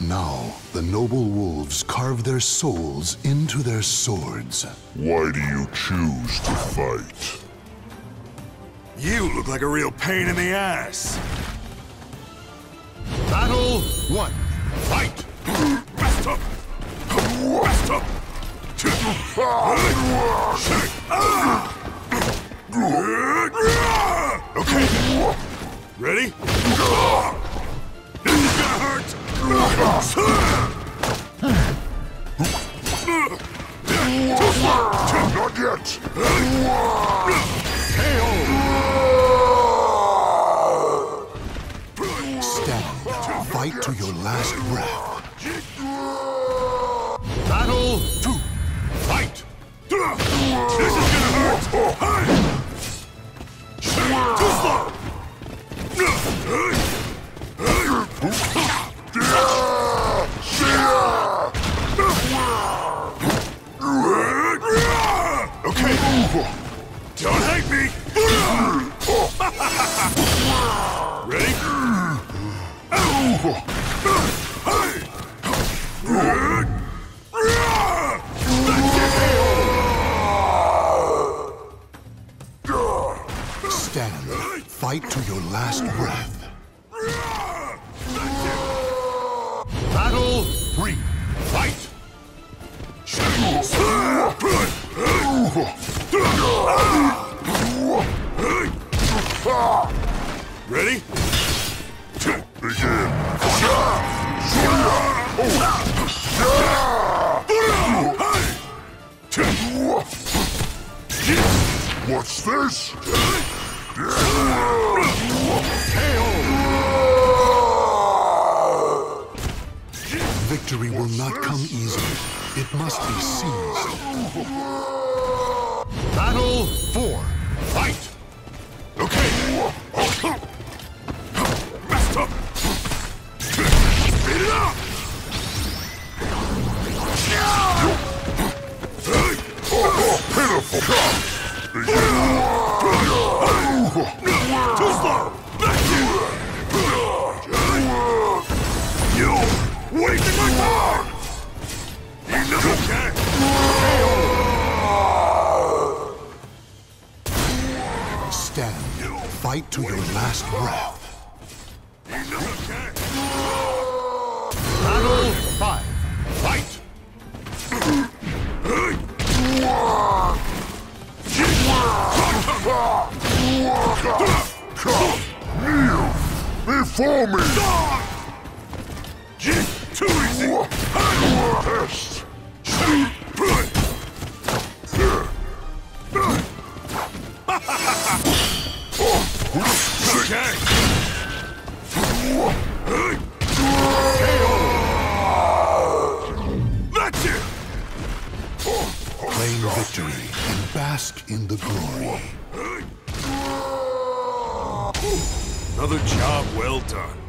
Now, the noble wolves carve their souls into their swords. Why do you choose to fight? You look like a real pain in the ass. Battle one. Fight! Best up! Best up! Okay. Ready? Not yet! Stand. Fight to your last breath. Battle two. Fight! This is gonna hurt! Too slow! Okay. Don't hate me! Ready? Stand. Fight to your last breath. Ready? Begin! What's this? Victory will not come easily. It must be seized. Battle 4. Fight to your last breath. Battle five. Fight! Kneel! Before me! Too easy. Test! Victory and bask in the glory. Another job well done.